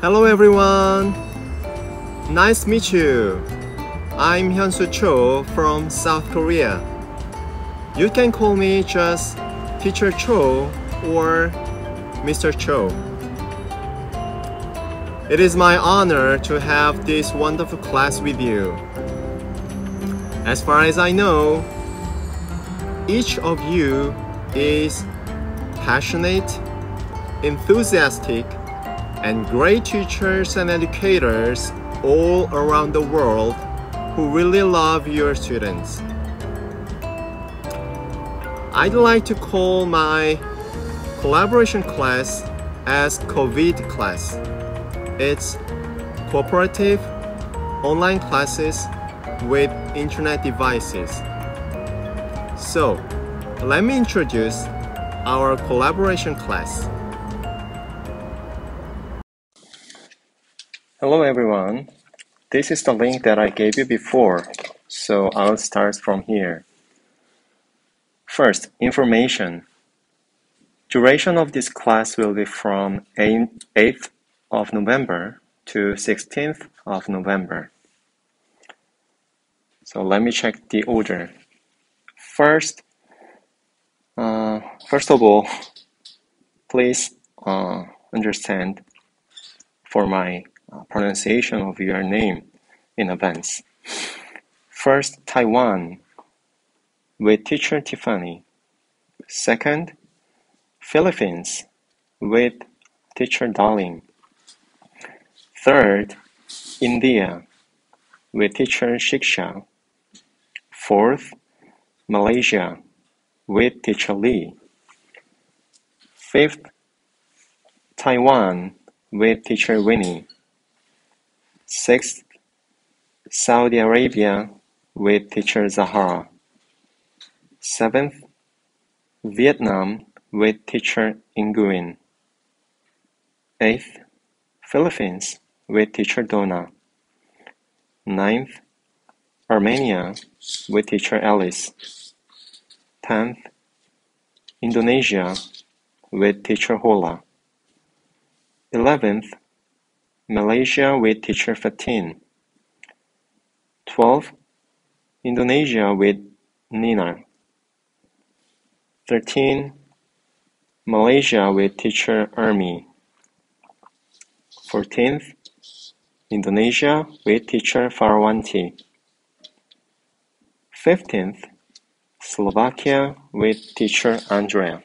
Hello everyone. Nice to meet you. I'm Hyun Soo Cho from South Korea. You can call me just Teacher Cho or Mr. Cho. It is my honor to have this wonderful class with you. As far as I know, each of you is passionate, enthusiastic, and great teachers and educators all around the world who really love your students. I'd like to call my collaboration class as COVID class. It's cooperative online classes with internet devices. So, let me introduce our collaboration class. Hello everyone. This is the link that I gave you before, so I'll start from here. First, information. Duration of this class will be from 8th of November to 16th of November. So let me check the order. First, uh, first of all, please uh, understand for my Uh, pronunciation of your name in advance. First, Taiwan with teacher Tiffany. Second, Philippines with teacher Darling. Third, India with teacher Shiksha. Fourth, Malaysia with teacher Lee. Fifth, Taiwan with teacher Winnie. Sixth, Saudi Arabia with teacher Zahara. Seventh, Vietnam with teacher Nguyen. Eighth, Philippines with teacher Donna. Ninth, Armenia with teacher Alice. Tenth, Indonesia with teacher Hola. Eleventh, Malaysia with teacher Fatin. 12. Indonesia with Nina. 13. Malaysia with teacher Army. 14th. Indonesia with teacher Farwanti. 15th. Slovakia with teacher Andrea.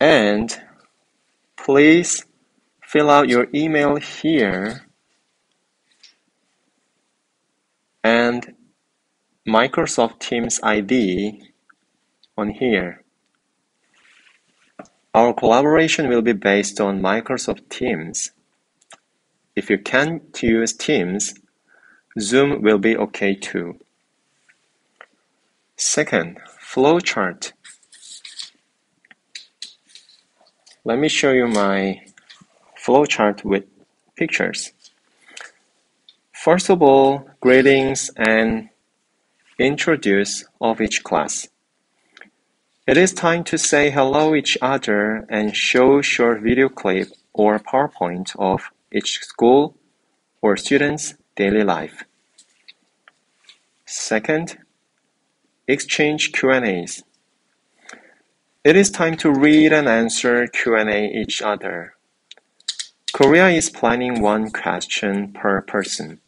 And Please fill out your email here and Microsoft Teams ID on here. Our collaboration will be based on Microsoft Teams. If you can't use Teams, Zoom will be okay too. Second, flowchart. Let me show you my flowchart with pictures. First of all, greetings and introduce of each class. It is time to say hello each other and show short video clip or PowerPoint of each school or student's daily life. Second, exchange Q&As. It is time to read and answer Q&A each other. Korea is planning one question per person.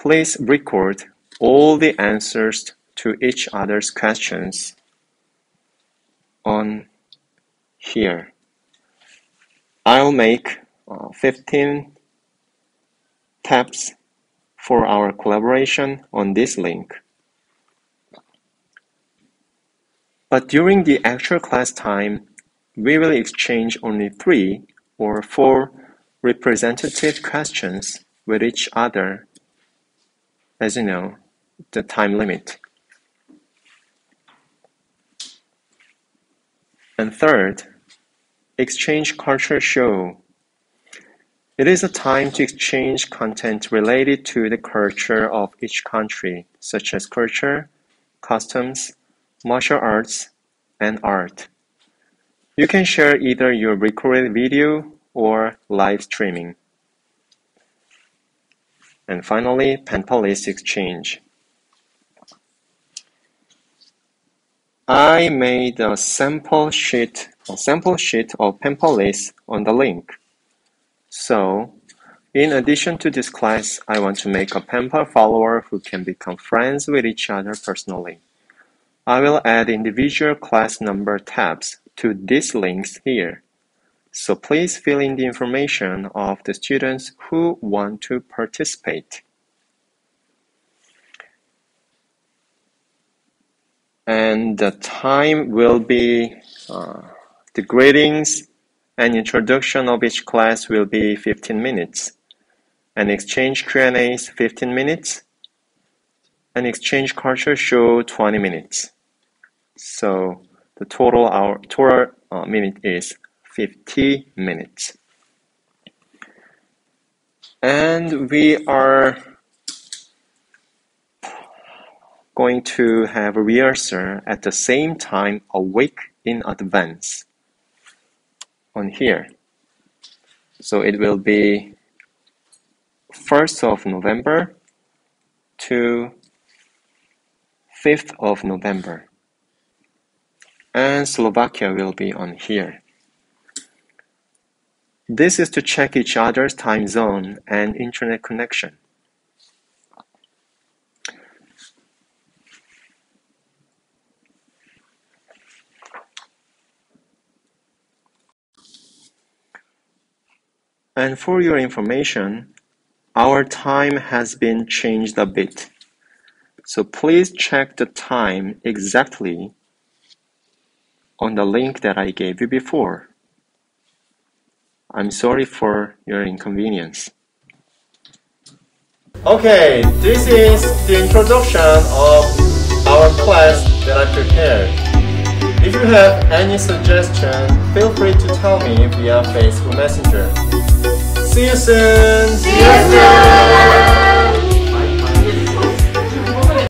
Please record all the answers to each other's questions on here. I'll make uh, 15 tabs for our collaboration on this link. But during the actual class time, we will exchange only three or four representative questions with each other, as you know, the time limit. And third, exchange culture show. It is a time to exchange content related to the culture of each country, such as culture, customs, martial arts, and art. You can share either your recorded video or live streaming. And finally, Penpalist Exchange. I made a sample sheet, a sample sheet of Penpalist on the link. So, in addition to this class, I want to make a Penpal follower who can become friends with each other personally. I will add individual class number tabs to these links here. So please fill in the information of the students who want to participate. And the time will be, uh, the greetings and introduction of each class will be 15 minutes. And exchange Q&A is 15 minutes. And exchange culture show 20 minutes. So the total hour total uh, minute is 50 minutes. And we are going to have a rehearsal at the same time a week in advance on here. So it will be 1st of November to 5th of November. And Slovakia will be on here. This is to check each other's time zone and internet connection. And for your information, our time has been changed a bit. So please check the time exactly on the link that I gave you before. I'm sorry for your inconvenience. Okay, this is the introduction of our class that I prepared. If you have any suggestion, feel free to tell me via Facebook Messenger. See you soon! See you soon!